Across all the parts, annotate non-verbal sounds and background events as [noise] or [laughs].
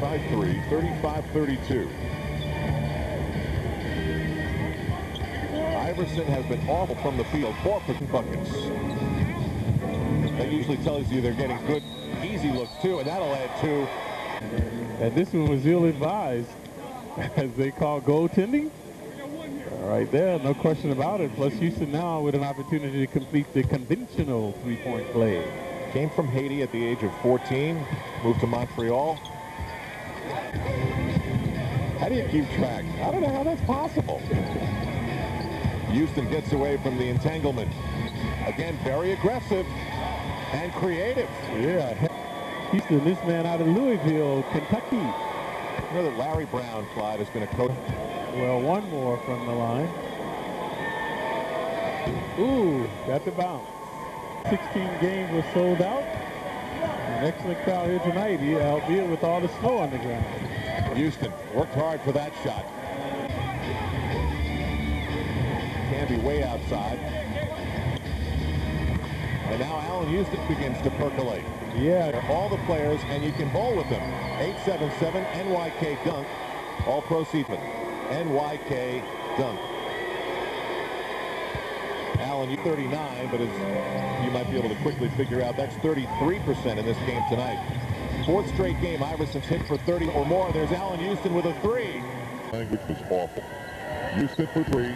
by three, 35-32. Iverson has been awful from the field, four buckets. That usually tells you they're getting good, easy looks too, and that'll add two. And this one was ill-advised, [laughs] as they call goaltending. Right there, no question about it. Plus Houston now with an opportunity to complete the conventional three-point play. Came from Haiti at the age of 14, moved to Montreal. How do you keep track? I don't know how that's possible. Houston gets away from the entanglement. Again, very aggressive and creative. Yeah, Houston, this man out of Louisville, Kentucky. You know that Larry Brown, Clyde, is going to coach. Well, one more from the line. Ooh, got the bounce. 16 games were sold out. Excellent crowd here tonight, albeit uh, with all the snow on the ground. Houston worked hard for that shot. Can't be way outside. And now Allan Houston begins to percolate. Yeah. All the players, and you can bowl with them. 877 NYK Dunk. All pro proceeds. NYK Dunk. Allan, you 39, but as you might be able to quickly figure out, that's 33% in this game tonight. Fourth straight game, Iverson's hit for 30 or more. There's Allan Houston with a three. Language was awful. Houston for three.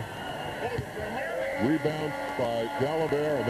Rebound by Gallagher.